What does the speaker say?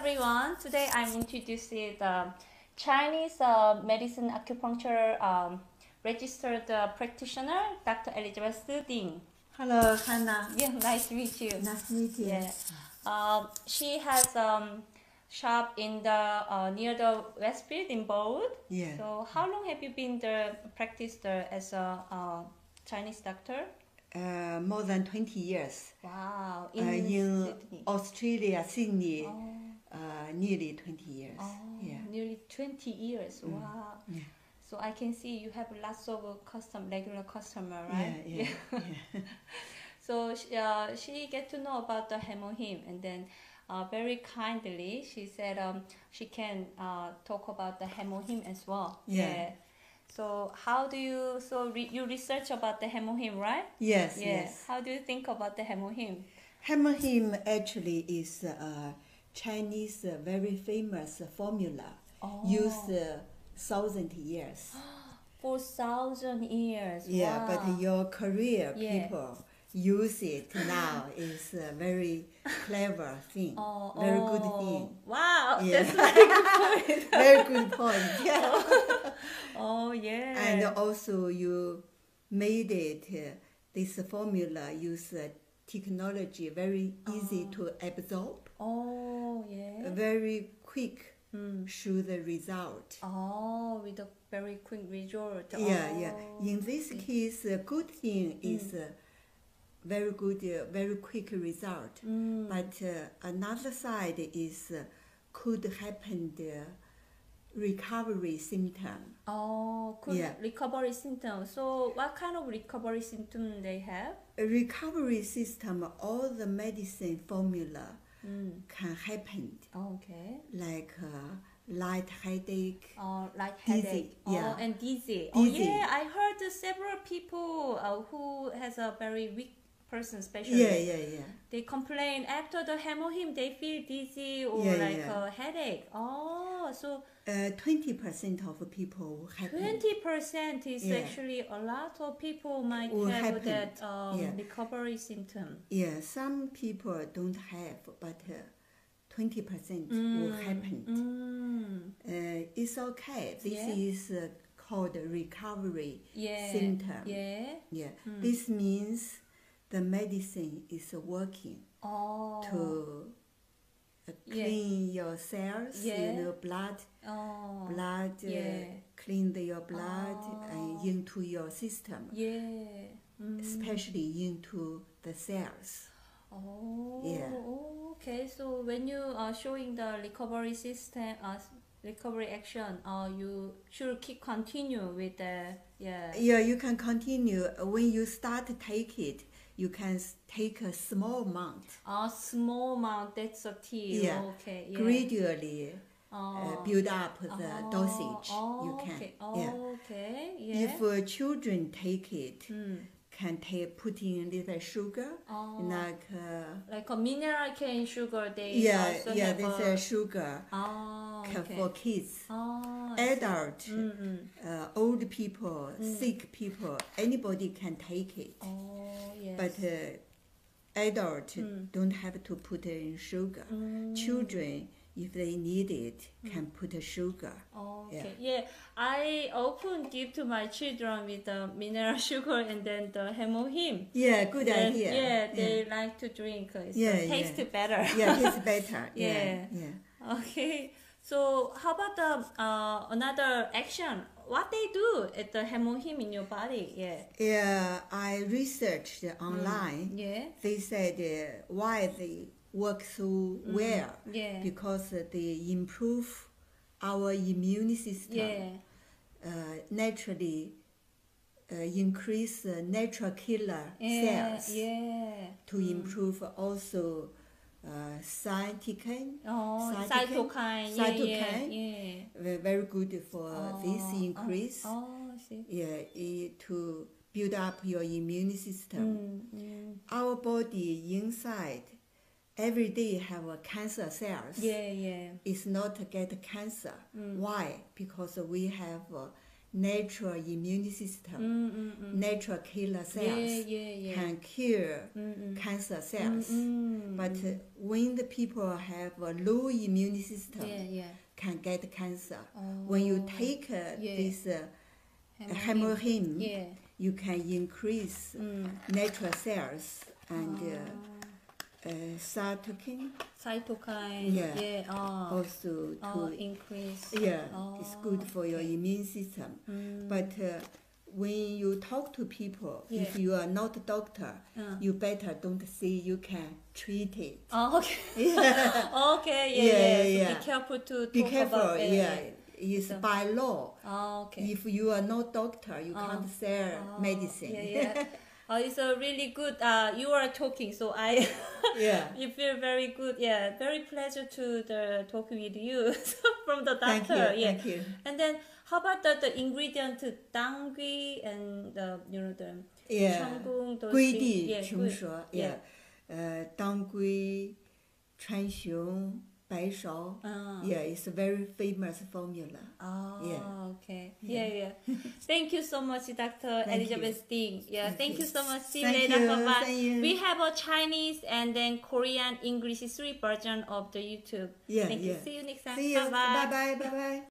everyone. Today I'm introducing the Chinese uh, medicine acupuncture um, registered uh, practitioner, Dr. Elizabeth Ding. Hello, Hannah. Yeah, nice to meet you. Nice to meet you. Yeah. Um, she has um, shop in the uh, near the Westfield in Burwood. Yeah. So how long have you been the practiced uh, as a uh, Chinese doctor? Uh, more than 20 years. Wow. In, uh, in Sydney. Australia, Sydney, Oh. Uh, nearly 20 years. Oh, Yeah. nearly 20 years. Mm. Wow. Yeah. So I can see you have lots of uh, custom, regular customer, right? yeah, yeah. So she, uh, she get to know about the hemohim and then uh, very kindly she said um, she can uh, talk about the hemohim as well. Yeah. So how do you so re- you research about the hemohim, right? Yes, Yeah. yes. How do you think about the hemohim? Hemohim actually is a Chinese uh, very famous formula Oh. used uh, thousand years. For thousand years. Yeah, wow. but your career Yeah. people use it now is a very clever thing. Oh, very oh. good thing. Wow, Yeah. that's very good point. very good point. Yeah. Oh yeah. and also you made it uh, this formula use uh, technology very easy to absorb oh yeah. very quick Mm. show the result Oh, with a very quick result. yeah yeah Oh, in this case the good thing is uh, very good uh, very quick result Mm. but uh, another side is uh, could happen the recovery symptom Oh, could Yeah. recovery symptoms. So, what kind of recovery symptom they have? a recovery system all the medicine formula Mm. can happen Okay. like uh, light headache. Uh, like Dizzy, headache. yeah. Oh, and dizzy. dizzy. Oh, yeah. I heard several people uh, who has a very weak person, especially. Yeah, yeah, yeah. They complain after the hemohim, they feel dizzy or Yeah, like yeah. a headache. Oh, so Uh, Twenty percent of people twenty percent is Yeah. actually a lot of people might Will have happen. that um, recovery symptom. Yeah, some people don't have, but uh, twenty percent will happen. Mm. Uh, it's okay. This is uh, called recovery Yeah. symptom. Yeah. Yeah, this means the medicine is working Oh. to uh, Yeah. clean your cells. Yeah. You know, blood. Oh. blood uh, clean the- your blood and Oh. into your system Yeah. Mm. especially into the cells Oh. Yeah. Okay. So when you are showing the recovery system, uh, recovery action, or you should keep continue with the yeah. yeah you can continue Uh, when you start to take it you can take a small amount A small amount. That's a tea. Yeah. Okay. Yeah. gradually uh, Oh. build up the Oh, dosage oh, you can Okay. yeah Okay. Yeah. if uh, children take it Hmm. Can take put in a little sugar Oh. like uh, like a mineral cane sugar, they yeah yeah this a, sugar oh, okay. for kids Oh, adult Mm-mm. uh, old people, sick people, anybody can take it. Oh, yes. But uh, adult Mm. don't have to put in sugar. Children, if they need it, can put a sugar. Oh, okay. Yeah. I often give to my children with the mineral sugar and then the hemohim. Yeah, good Then, idea. Yeah, they like to drink. It Yeah, tastes yeah. better. yeah, it's better. Yeah. Yeah, yeah. Okay. So how about the uh, another action? What they do at the hemohim in your body? Yeah. Yeah, I researched online. Yeah. They said uh, why they work so well Yeah. because they improve our immune system. Yeah. uh, naturally uh, increase uh, natural killer Yeah. cells Yeah. to improve also uh, cytokine. Oh, Cytokine. cytokine. Yeah, Cytokine. Yeah. Very good for this Oh, increase. Oh, oh. Yeah, to build up your immune system. Mm, mm. Our body inside every day have a cancer cells. Yeah, yeah. It's not to get cancer. Mm. Why? Because we have uh, natural immune system, Mm, mm, mm. natural killer cells Yeah, yeah, yeah. can cure Mm, mm. cancer cells. But when the people have a low immune system, can get cancer. Oh, When you take uh, this uh, Yeah. you can increase natural cells and Oh. uh, uh, cytokine cytokine. Yeah. Yeah. Oh. also to oh, increase. yeah, Oh, it's good for your okay. immune system. Mm. But uh, when you talk to people, if you are not a doctor, Uh. you better don't say you can treat it. Oh, okay. Yeah. okay. Yeah. Yeah, Yeah. yeah, So yeah. be careful to Be careful. about. yeah, it's So- by law. Oh, okay. If you are not doctor, you can't sell medicine. Yeah, yeah. Oh, it's a really good uh, you are talking so i yeah you feel very good yeah very pleasure to the talk with you from the doctor thank you, yeah thank you. and then how about the, the ingredient danggui and the you know the yeah yeah, yeah. yeah. uh danggui 川芎白芍 Uh,，yeah, ah. it's a very famous formula. Oh, Yeah. okay. Yeah, yeah. Thank you so much, Dr. Thank Elizabeth Ding. Yeah, Thank thank, you. you. so much. See Thank you later. you. Bye bye. Thank. We have a Chinese and then Korean English three version of the YouTube. Yeah, thank you. See you next time. See you. Bye bye. Bye bye. Bye bye.